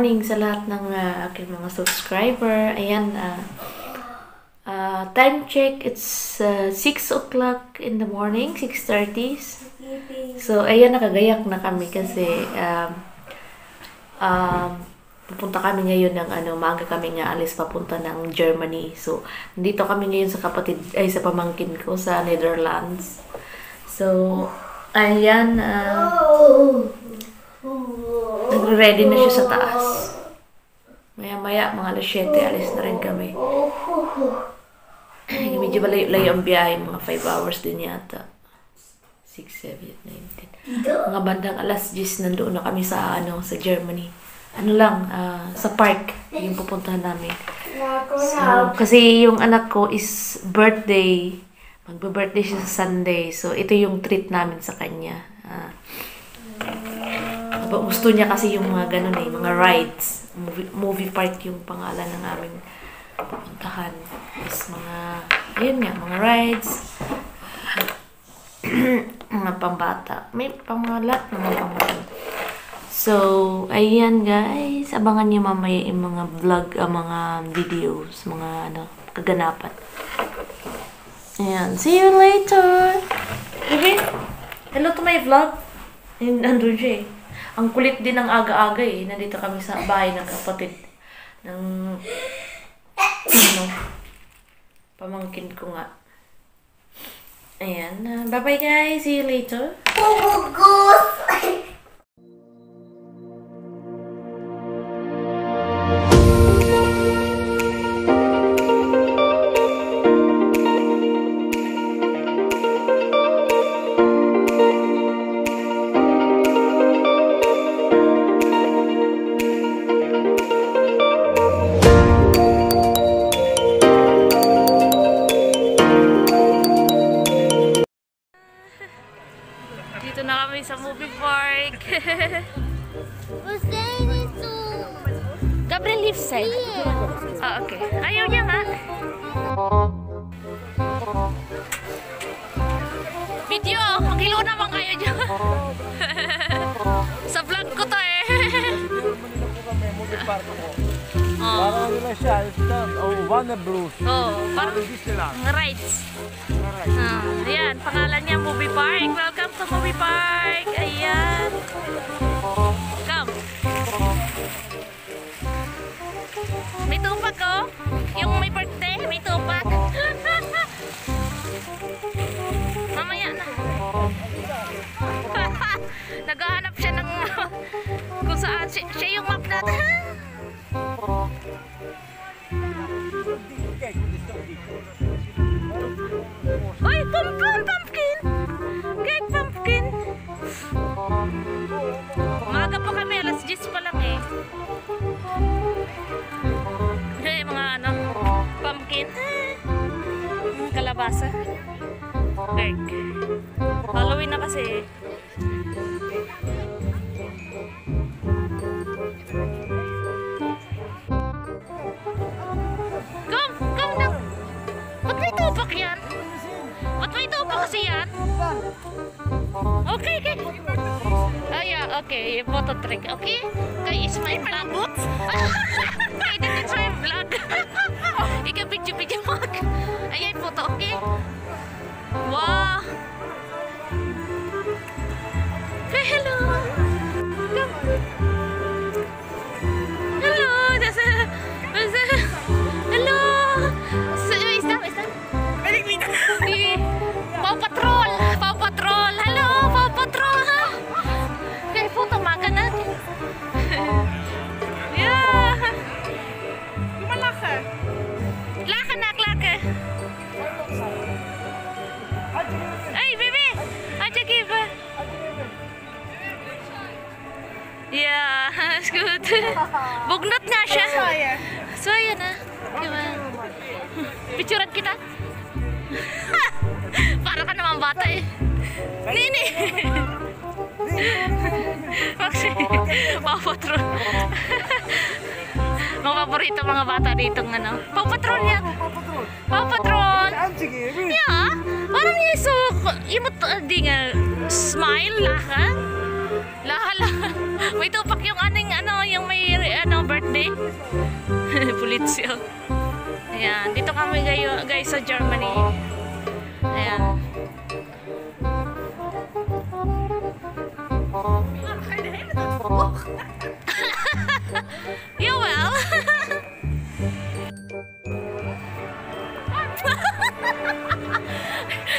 morning sa lahat ng uh, aking mga subscriber. Ayan, uh, uh, time check, it's uh, 6 o'clock in the morning, 6.30. So, ayan, nakagayak na kami kasi um, um, pupunta kami ngayon ng ano, maaga kami nga alis papunta ng Germany. So, nandito kami ngayon sa kapatid, ay sa pamangkin ko sa Netherlands. So, ayan, uh, nagre-ready na siya sa taas. Maya-maya, mga alas 7, alis na rin kami. Medyo malayo-layo ang biyahe, mga 5 hours din yata. 6, 7, 8, 9, 10. Mga bandang alas 10, nandoon na kami sa, ano, sa Germany. Ano lang, ah, sa park, yung pupuntahan namin. So, kasi yung anak ko is birthday. Magbe-birthday siya sa Sunday. So, ito yung treat namin sa kanya. Ah, Aba, gusto niya kasi yung mga ganun eh, mga rides. Movie, movie park yung pangalan ng aming pupuntahan. Is mga, ayun nga, mga rides. mga pambata. May pang mga pambata. So, ayan guys. Abangan niyo mamaya yung mga vlog, ang mga videos, mga ano, kaganapan. Ayan. See you later! Baby, hello to my vlog. Ayun, nandun siya eh. Ang kulit din ng aga-aga eh. Nandito kami sa bahay ng kapatid. Ng, ano, pamangkin ko nga. Ayan. Uh, bye-bye guys. See you later. Dito na kami sa movie park. Gabriel leave side. Ah, okay. Ayaw niya nga. Video! Makilo naman kayo dyan. sa vlog ko to eh. Parang ano lang siya, instant, oh, Warner Bros. oh, parang Disneyland. rides. Ah, ayan, pangalan niya Movie Park. Welcome to Movie Park. Ayan. Come. May tupak oh. Yung may birthday, may tupak. Mamaya na. Naghahanap siya ng kung saan siya, Kalabasa. Cake. Halloween na kasi. Come, come na. Ba't may tupak yan? Ba't may tupak kasi yan? Okay, okay. Oh yeah, okay. Photo trick, okay? Kay Ismail Malambot. Nini! Maxi, mga patrol. mga paborito mga bata dito ng ano. Papatrol niya. Papatrol. Yeah. Ah? Parang niya so, imot, ah, di nga, smile laha. Laha laha. May tupak yung aning ano, yung may ano, birthday. Pulitsyo. Ayan, dito kami kayo, guys sa Germany. Ayan. You will.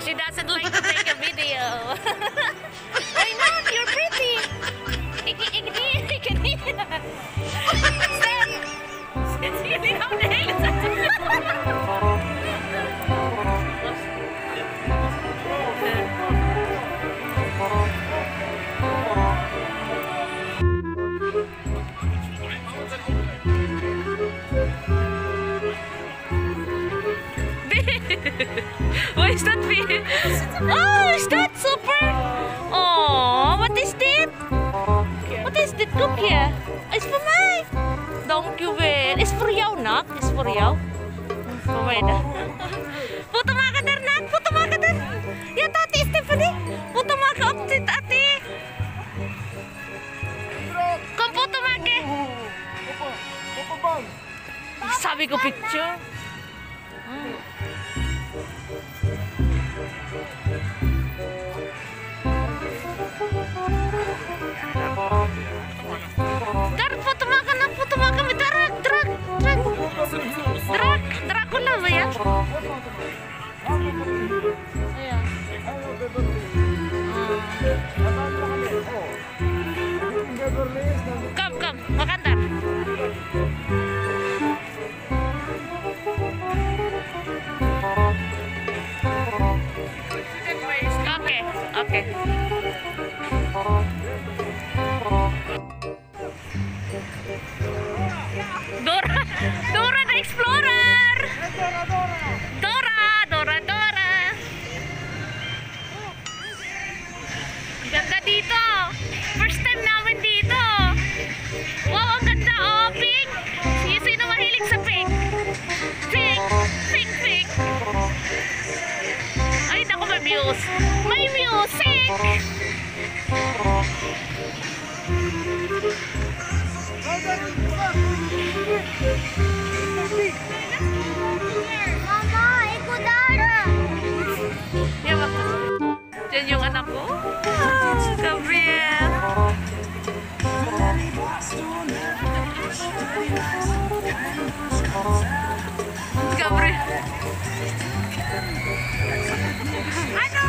she doesn't like to take a video. what is that? Oh, is that super? Oh, what is that? What is that? cookie? It's for me. Thank you, Ben. It's for you, nak. It's for you. Oh, wait. Puto maka der, not. Puto. Ya, tati, Stephanie. Puto maka up to ati. Kom, puto maka. Sabi ko picture. Hmm. Dar, foto makan na, foto makan. May Drak, drak, drak. Drak, Dracula Mama, ikut ada. Ya, Bapak. Janjung anakku. Gabriel. Gabriel. Anak.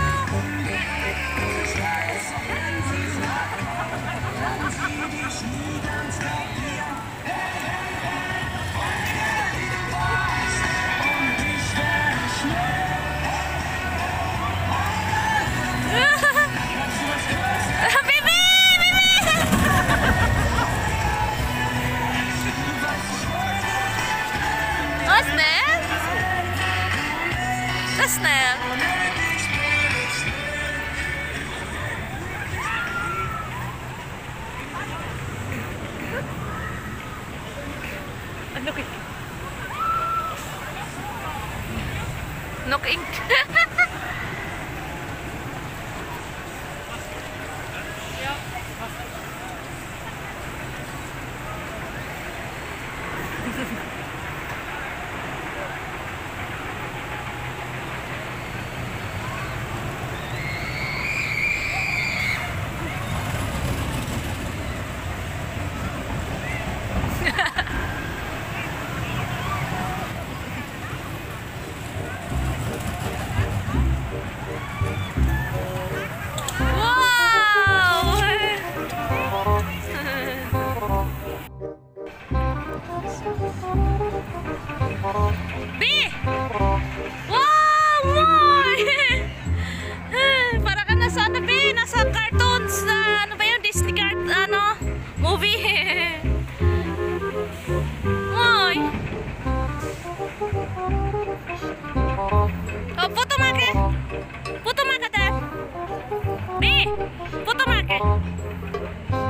Oh, puto make! Puto make dad! Bi! Puto make!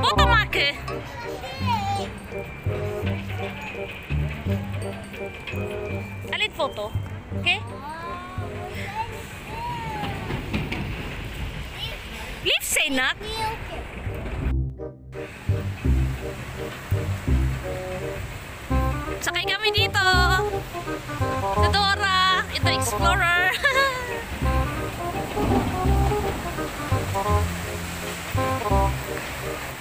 Puto make! Alin photo? Okay? Leave say nak. Sakay kami dito. Si Dora, the Explorer!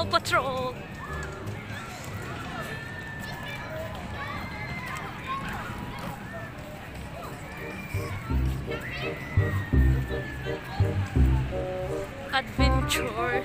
Paw Patrol! Adventure.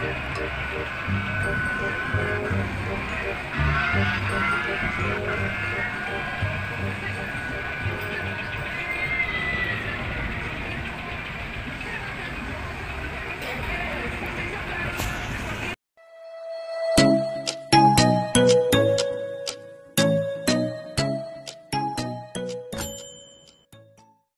Thank you.